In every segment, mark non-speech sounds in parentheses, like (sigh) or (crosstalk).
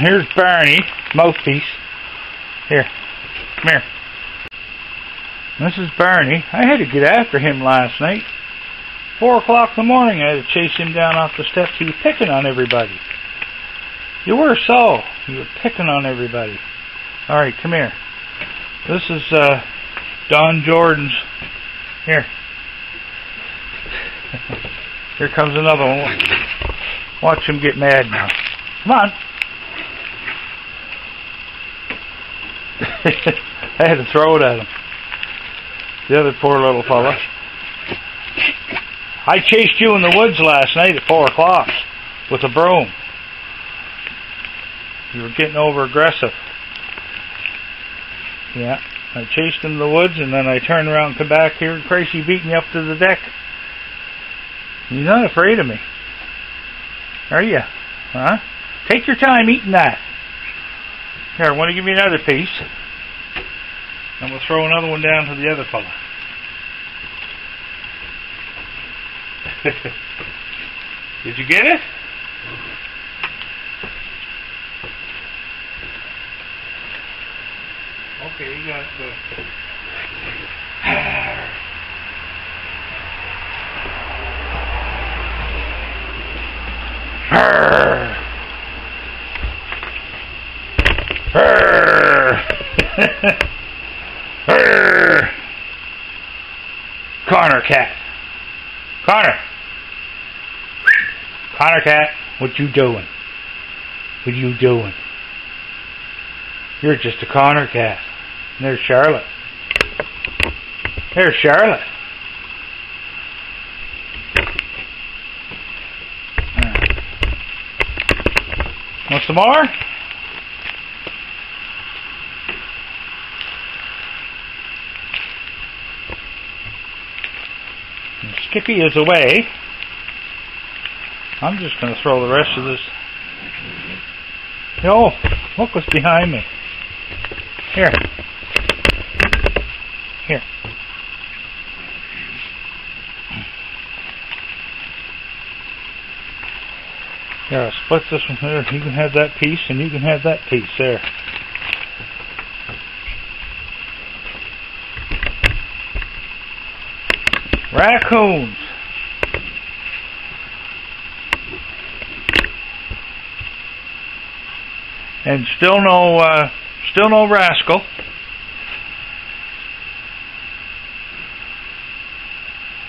Here's Barney, mouthpiece. Here, come here. This is Barney. I had to get after him last night. Four o'clock in the morning, I had to chase him down off the steps. He was picking on everybody. You were so. You were picking on everybody. All right, come here. This is uh, Don Jordan's. Here. Here comes another one. Watch him get mad now. Come on. (laughs) I had to throw it at him. The other poor little fella. I chased you in the woods last night at four o'clock with a broom. You were getting over aggressive. Yeah. I chased him in the woods and then I turned around and come back here and Tracy beat me up to the deck. You're not afraid of me. Are you? Huh? Take your time eating that. Here, want to give you another piece. And we'll throw another one down to the other fella. (laughs) Did you get it? Okay, you got it. Good. Arr. Arr. Arr. Connor cat. Connor. Connor cat, what you doing? What you doing? You're just a Connor cat. And there's Charlotte. There's Charlotte. Want some more? Skippy is away. I'm just going to throw the rest of this. Oh, look what's behind me. Here. Here. Here, I'll split this one here. You can have that piece, and you can have that piece there. Raccoons. And still no, uh, still no rascal.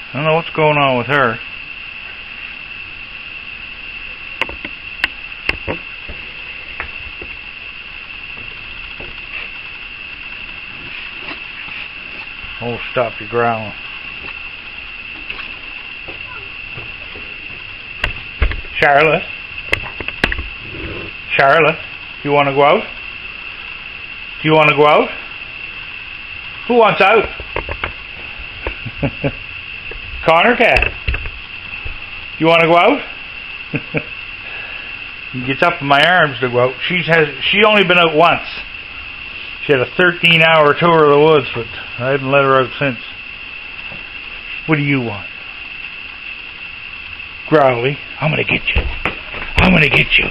I don't know what's going on with her. Oh, stop your growling. Charlotte. Charlotte, you want to go out? Do you want to go out? Who wants out? (laughs) Connor cat. You want to go out? (laughs) he gets up in my arms to go out. She's has she only been out once. She had a 13 hour tour of the woods, but I haven't let her out since. What do you want? Growly, I'm gonna get you. I'm gonna get you.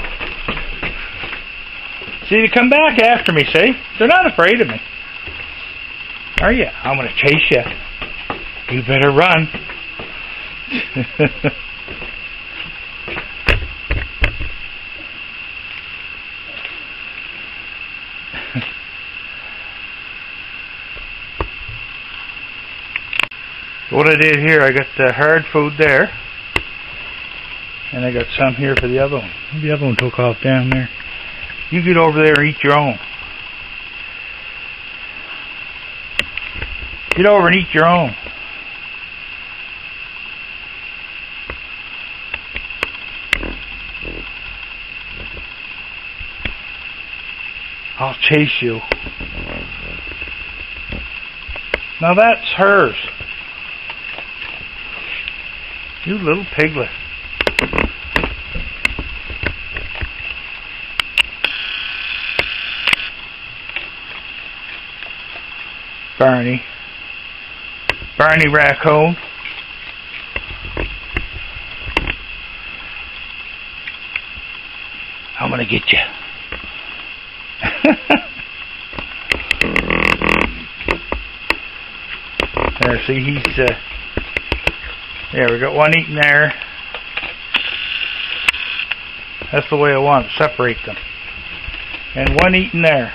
See, they come back after me, see? They're not afraid of me. Are you? I'm gonna chase you. You better run. (laughs) what I did here, I got the hard food there. And I got some here for the other one. The other one took off down there. You get over there and eat your own. Get over and eat your own. I'll chase you. Now that's hers. You little piglet. Barney. Barney Raccoon. I'm gonna get you. (laughs) there, see, he's, uh, there, we got one eating there. That's the way I want to separate them. And one eating there.